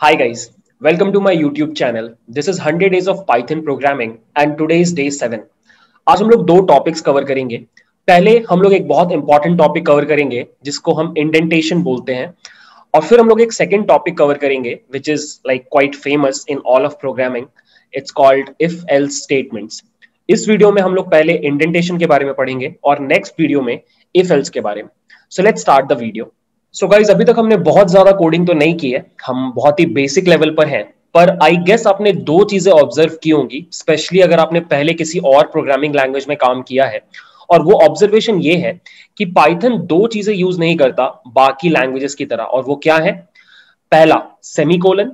Hi guys, welcome to my YouTube channel. This is 100 days of Python programming and today is day 7. आज हम लोग दो topics cover करेंगे। पहले हम लोग एक बहुत इंपॉर्टेंट टॉपिक कवर करेंगे जिसको हम इंडेंटेशन बोलते हैं। और फिर हम लोग एक सेकेंड टॉपिक कवर करेंगे which is like quite famous in all of programming it's called if else statements इस वीडियो में हम लोग पहले इंडेंटेशन के बारे में पढ़ेंगे और नेक्स्ट वीडियो में इफ़ एल्स के बारे में। So let's start the video so guys अभी तक हमने बहुत ज़्यादा कोडिंग तो नहीं की है। हम बहुत ही बेसिक लेवल पर हैं। पर आई गेस आपने दो चीज़ें ऑब्ज़र्व की होंगी स्पेशली अगर आपने पहले किसी और प्रोग्रामिंग लैंग्वेज में काम किया है। और वो ऑब्जर्वेशन ये है कि पाइथन दो चीज़ें यूज़ नहीं करता बाकी लैंग्वेजेस की तरह। और वो क्या है? पहला सेमीकोलन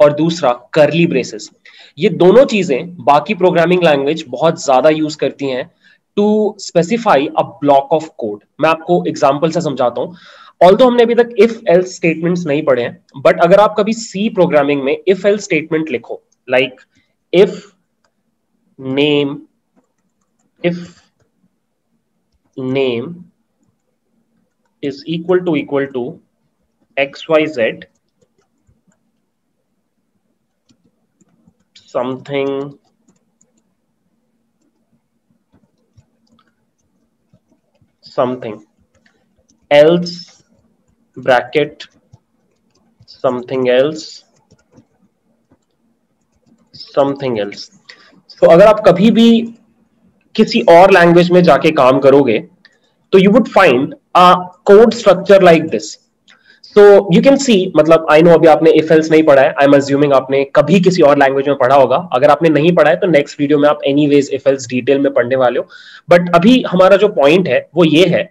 और दूसरा करली ब्रेसेस ये दोनों चीज़ें बाकी प्रोग्रामिंग लैंग्वेज बहुत ज़्यादा यूज़ करती हैं to specify a block of code मैं आपको एग्ज़ाम्पल से समझाता हूँ। ऑल्दो हमने अभी तक इफ़ एल स्टेटमेंट्स नहीं पढ़े हैं बट अगर आप कभी सी प्रोग्रामिंग में इफ़ एल स्टेटमेंट लिखो like if name if name is equal to equal to X Y Z something something else bracket, something else something else. तो अगर आप कभी भी किसी और लैंग्वेज में जाके काम करोगे तो you would find a code structure like this तो यू कैन सी मतलब आई नो अभी आपने इफ़ एल्स नहीं पढ़ा है आई एम अज्यूमिंग आपने कभी किसी और लैंग्वेज में पढ़ा होगा। अगर आपने नहीं पढ़ा है तो नेक्स्ट वीडियो में आप anyways if else detail में पढ़ने वाले हो। बट अभी हमारा जो पॉइंट है, वो ये है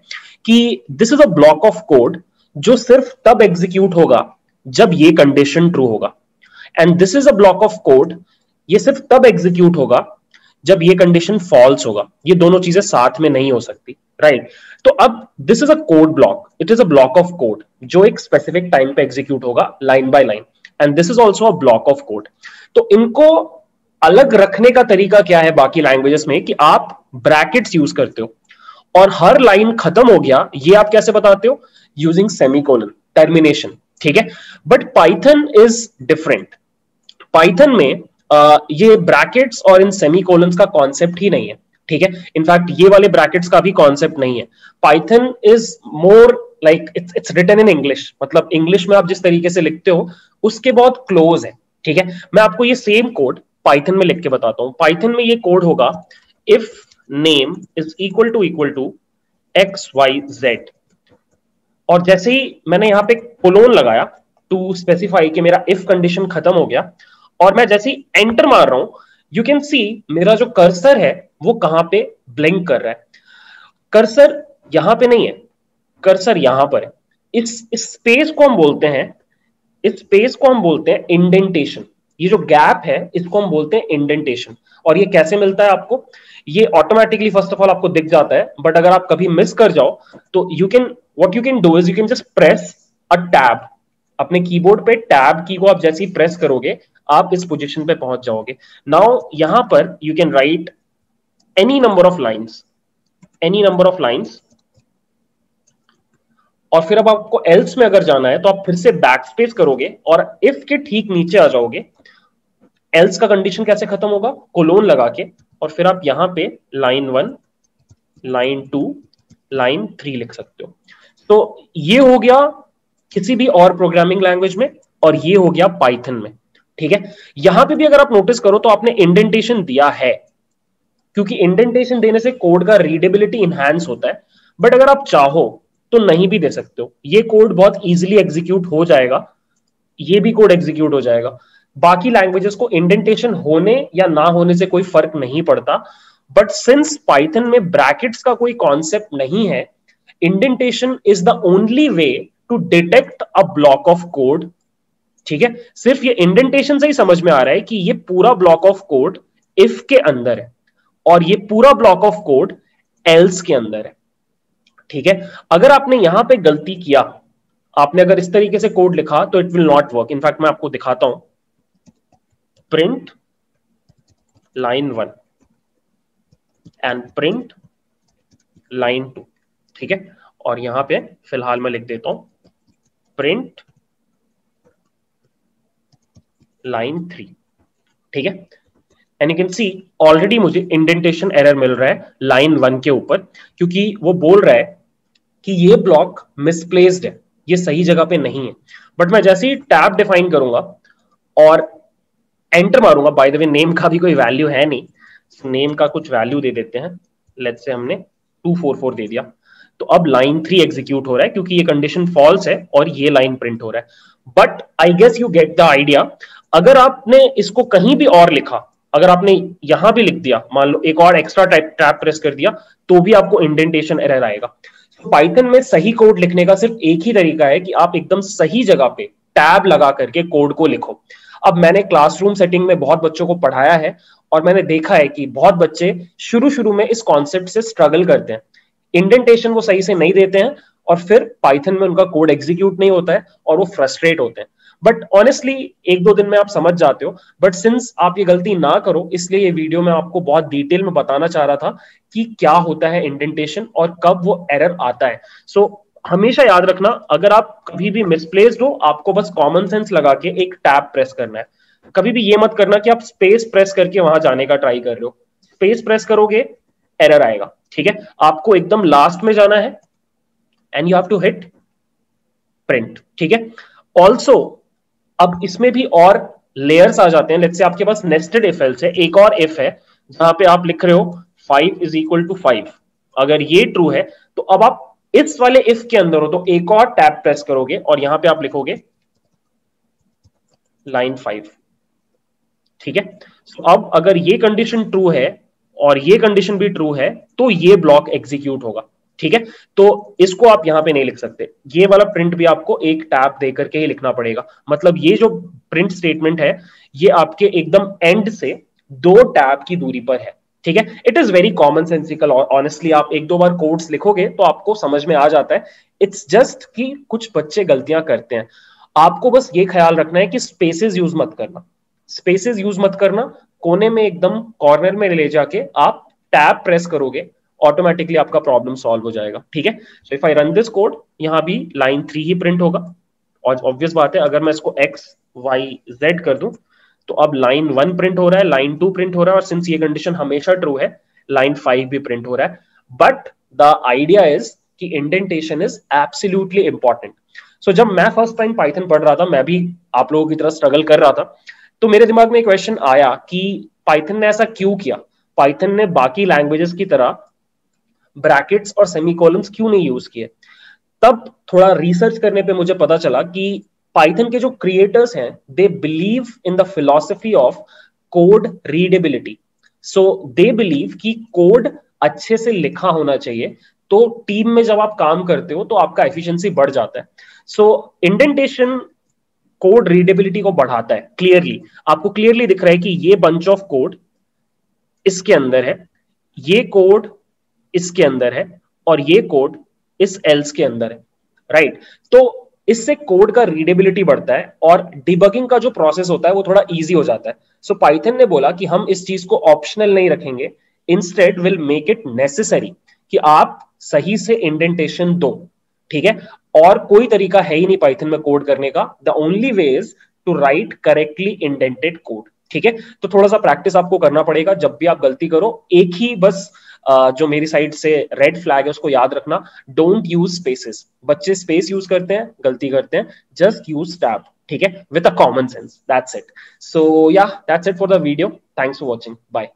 कि this is a block of code जो सिर्फ़ तब एग्जीक्यूट होगा, जब ये कंडीशन ट्रू होगा। And this is a block of code ये सिर्फ़ तब एग्जीक्यूट होगा, जब ये कंडीशन फॉल्स होगा। ये दोनों चीज़ें साथ में नहीं हो सकती राइट right? तो अब this is a code block it is a block of code जो एक स्पेसिफिक टाइम पे एग्जीक्यूट होगा line by line and this is also a block of code तो इनको अलग रखने का तरीका क्या है बाकी लैंग्वेजेस में, कि आप ब्रैकेट्स यूज़ करते हो। और हर लाइन खत्म हो गया ये आप कैसे बताते हो? यूजिंग सेमीकोलन टर्मिनेशन ठीक है? But Python is different Python में आ, ये ब्रैकेट्स और इन सेमीकोलंस का कॉन्सेप्ट ही नहीं है ठीक है? इनफैक्ट ये वाले ब्रैकेट्स का भी कॉन्सेप्ट नहीं है. Python is more like it's it's written in English मतलब इंग्लिश में आप जिस तरीके से लिखते हो उसके बहुत क्लोज है ठीक है? मैं आपको ये सेम कोड पाइथन में लिख के बताता हूँ. पाइथन में ये कोड होगा if name is equal to equal to X Y Z और जैसे ही मैंने यहाँ पे कोलोन लगाया टू स्पेसिफाई कि मेरा इफ़ कंडीशन खत्म हो गया, और मैं जैसे ही एंटर मार रहा हूँ यू कैन सी मेरा जो कर्सर है, वो कहाँ पे ब्लिंक कर रहा है। कर्सर यहाँ पे नहीं है कर्सर यहाँ पर है। इस स्पेस को हम बोलते हैं, इस स्पेस को हम बोलते हैं इंडेंटेशन ये जो गैप है, इसको हम बोलते हैं इंडेंटेशन और ये कैसे मिलता है आपको? ये ऑटोमेटिकली फ़र्स्ट ऑफ़ ऑल आपको दिख जाता है बट अगर आप कभी मिस कर जाओ तो you can what you can do is you can just press a tab अपने कीबोर्ड पे टैब की को आप जैसे ही प्रेस करोगे, आप इस पोजीशन पे पहुँच जाओगे. नाउ यहाँ पर you can write any number of lines any number of lines और फिर अब आपको एल्स में अगर जाना है तो आप फिर से बैक स्पेस करोगे और इफ़ के ठीक नीचे आ जाओगे एल्स का कंडीशन कैसे खत्म होगा? कोलोन लगा के और फिर आप यहाँ पे line one line two line three लिख सकते हो। तो ये हो गया किसी भी और प्रोग्रामिंग लैंग्वेज में और ये हो गया पाइथन में, ठीक है? यहाँ पे भी अगर आप नोटिस करो तो आपने इंडेंटेशन दिया है, क्योंकि इंडेंटेशन देने से कोड का रीडेबिलिटी इंहांस होता है। बट अगर आप चाहो तो नहीं भी दे सकते हो। ये कोड बहुत इजिली एग्जीक्यूट हो जाएगा। ये भी कोड एग्जीक्यूट हो जाएगा। बाकी लैंग्वेजेस को इंडेंटेशन होने या ना होने से कोई फ़र्क नहीं पड़ता। बट सिंस पाइथन में ब्रैकेट्स का कोई कॉन्सेप्ट नहीं है indentation is the only way to detect a block of code ठीक है? सिर्फ़ ये इंडेंटेशन से ही समझ में आ रहा है कि ये पूरा ब्लॉक ऑफ़ कोड इफ़ के अंदर है। और ये पूरा ब्लॉक ऑफ़ कोड एल्स के अंदर है। ठीक है? अगर आपने यहाँ पे गलती किया, आपने अगर इस तरीके से कोड लिखा तो it will not work in fact मैं आपको दिखाता हूँ। Print line one and print line two ठीक है? और यहाँ पे फ़िलहाल मैं लिख देता हूँ। प्रिंट लाइन थ्री ठीक है? And you can see already मुझे इंडेंटेशन एरर मिल रहा है लाइन वन के ऊपर, क्योंकि वो बोल रहा है कि ये ब्लॉक मिसप्लेस्ड है, ये सही जगह पे नहीं है। बट मैं जैसे ही टैब डिफाइन करूँगा और एंटर मारूँगा बाय द वे नेम का भी कोई वैल्यू है नहीं नेम का कुछ वैल्यू दे देते हैं। लेट्स से हमने 244 दे दिया। तो अब लाइन थ्री एग्जीक्यूट हो रहा है, क्योंकि ये कंडीशन फॉल्स है और ये लाइन प्रिंट हो रहा है। But I guess you get the idea अगर आपने इसको कहीं भी और लिखा, अगर आपने यहाँ भी लिख दिया, मान लो एक और एक्स्ट्रा टाइप टैप प्रेस कर दिया तो भी आपको इंडेंटेशन एरर आएगा। पाइथन में सही कोड लिखने का सिर्फ़ एक ही तरीका है कि आप एकदम सही जगह पे टैब लगा करके कोड को लिखो। अब मैंने क्लासरूम सेटिंग में बहुत बच्चों को पढ़ाया है और मैंने देखा है कि बहुत बच्चे शुरू शुरू में इस कॉन्सेप्ट से स्ट्रगल करते हैं। इंडेंटेशन वो सही से नहीं देते हैं और फिर पाइथन में उनका कोड एग्जीक्यूट नहीं होता है और वो फ्रस्ट्रेट होते हैं। बट ऑनेस्टली एक दो दिन में आप समझ जाते हो। बट सिंस आप ये गलती ना करो इसलिए ये वीडियो में आपको बहुत डिटेल में बताना चाह रहा था कि क्या होता है इंडेंटेशन और कब वो एरर आता है। सो so, हमेशा याद रखना अगर आप कभी भी मिसप्लेस्ड हो आपको बस कॉमन सेंस लगा के एक टैब प्रेस करना है। कभी भी ये मत करना कि आप स्पेस प्रेस करके वहाँ जाने का ट्राई कर रहे हो। स्पेस प्रेस करोगे एरर आएगा ठीक है? आपको एकदम लास्ट में जाना है and you have to hit print ठीक है? ऑल्सो अब इसमें भी और लेयर्स आ जाते हैं. से आपके पास नेस्टेड इफ़ एल्स है. एक और इफ़ है जहाँ पे आप लिख रहे हो five is equal to five अगर ये ट्रू है तो अब आप इस वाले इफ़ के अंदर हो तो एक और टैब प्रेस करोगे और यहाँ पे आप लिखोगे लाइन फाइव ठीक है? So, अब अगर ये कंडीशन ट्रू है और ये कंडीशन भी ट्रू है तो ये ब्लॉक एग्जीक्यूट होगा. ठीक है? तो इसको आप यहाँ पे नहीं लिख सकते। ये वाला प्रिंट भी आपको एक टैब दे करके ही लिखना पड़ेगा। मतलब ये जो प्रिंट स्टेटमेंट है, ये आपके एकदम एंड से दो टैब की दूरी पर है। ठीक है? It is very common sensical honestly आप एक दो बार कोड्स लिखोगे तो आपको समझ में आ जाता है। इट्स जस्ट कि कुछ बच्चे गलतियाँ करते हैं। आपको बस ये ख्याल रखना है कि स्पेसेस यूज़ मत करना। स्पेसेस यूज़ मत करना। कोने में एकदम कॉर्नर में ले जाके आप टैब प्रेस करोगे। ऑटोमेटिकली आपका प्रॉब्लम सॉल्व हो जाएगा, ठीक है? So if I run this code यहाँ भी लाइन थ्री ही प्रिंट होगा। और ऑब्वियस बात है, अगर मैं इसको एक्स वाई जेड कर दूँ तो अब लाइन वन प्रिंट हो रहा है लाइन टू प्रिंट हो रहा है, और सिंस ये कंडीशन हमेशा ट्रू है लाइन फाइव भी प्रिंट हो रहा है। बट द आइडिया इज़ कि indentation is absolutely important so जब मैं फ़र्स्ट टाइम पाइथन पढ़ रहा था, मैं भी आप लोगों की तरह स्ट्रगल कर रहा था तो मेरे दिमाग में क्वेश्चन आया कि पाइथन ने ऐसा क्यों किया? पाइथन ने बाकी लैंग्वेजेस की तरह ब्रैकेट्स और सेमीकोलम्स क्यों नहीं यूज़ किए? तब थोड़ा रिसर्च करने पे मुझे पता चला कि पाइथन के जो क्रिएटर्स हैं they believe in the philosophy of code readability so they believe कि कोड अच्छे से लिखा होना चाहिए तो टीम में जब आप काम करते हो तो आपका एफिशिएंसी बढ़ जाता है। सो इंडेंटेशन कोड रीडेबिलिटी को बढ़ाता है क्लियरली आपको क्लियरली दिख रहा है कि ये बंच ऑफ़ कोड इसके अंदर है, ये कोड इसके अंदर है और ये कोड इस एल्स के अंदर है राइट? तो इससे कोड का रीडेबिलिटी बढ़ता है और डिबगिंग का जो प्रोसेस होता है वो थोड़ा इजी हो जाता है। सो so, पाइथन ने बोला कि हम इस चीज़ को ऑप्शनल नहीं रखेंगे instead will make it necessary कि आप सही से इंडेंटेशन दो ठीक है? और कोई तरीका है ही नहीं पाइथन में कोड करने का। The only way is to write correctly indented code ठीक है? तो थोड़ा सा प्रैक्टिस आपको करना पड़ेगा, जब भी आप गलती करो, एक ही बस जो मेरी साइड से रेड फ्लैग है, उसको याद रखना डोंट यूज़ स्पेसेस बच्चे स्पेस यूज़ करते हैं, गलती करते हैं जस्ट यूज़ टैप ठीक है? With a common sense that's it so या that's it for the video thanks for watching bye